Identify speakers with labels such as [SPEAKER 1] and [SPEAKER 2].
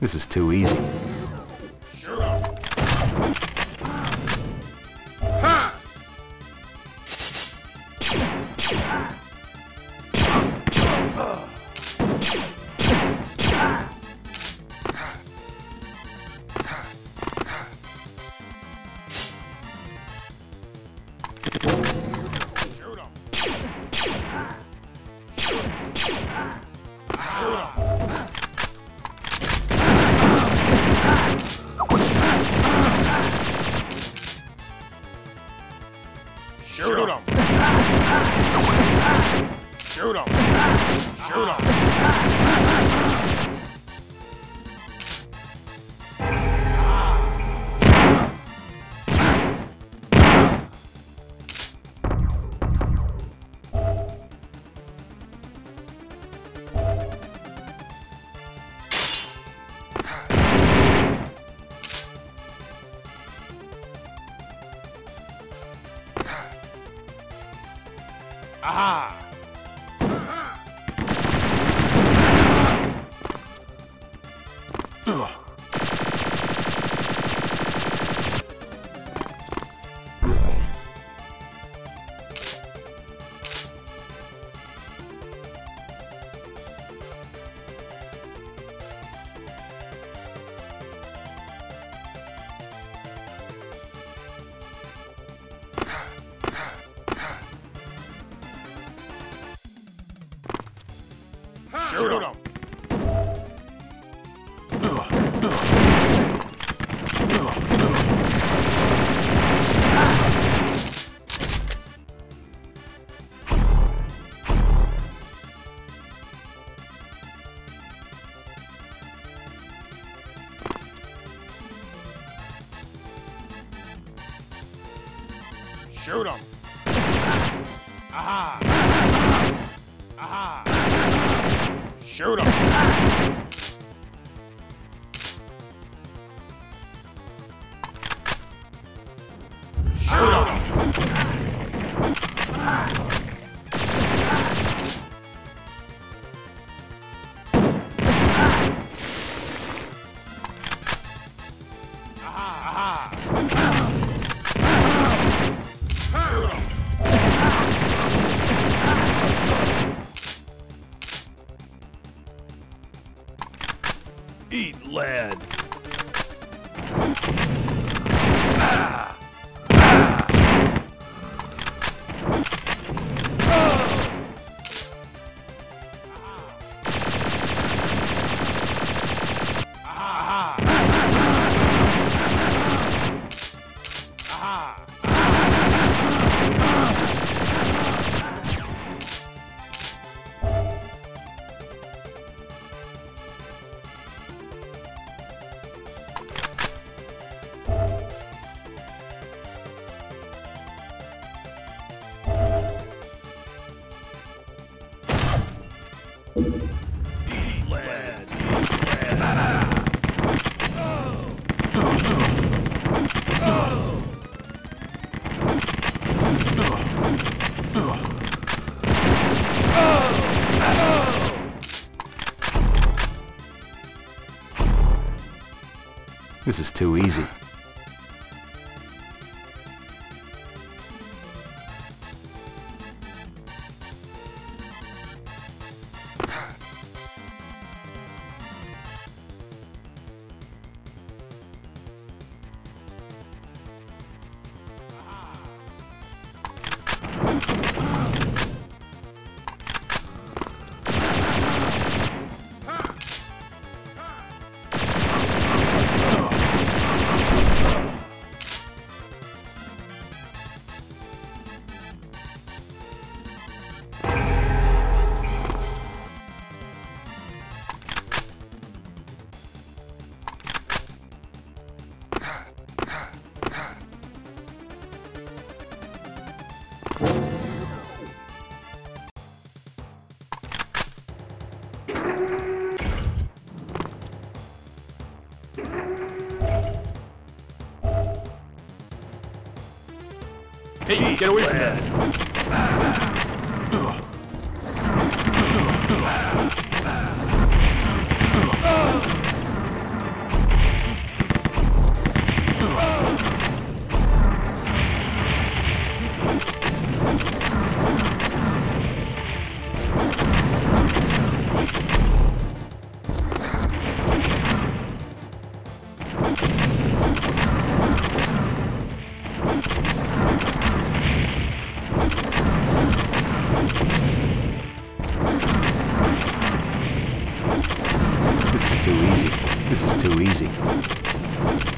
[SPEAKER 1] This is too easy.
[SPEAKER 2] Aha! Shoot 'em. Shoot 'em. Aha! Aha! Shoot 'em.
[SPEAKER 1] Eat This is too easy.
[SPEAKER 2] Hey, get away from that!
[SPEAKER 1] This is too easy.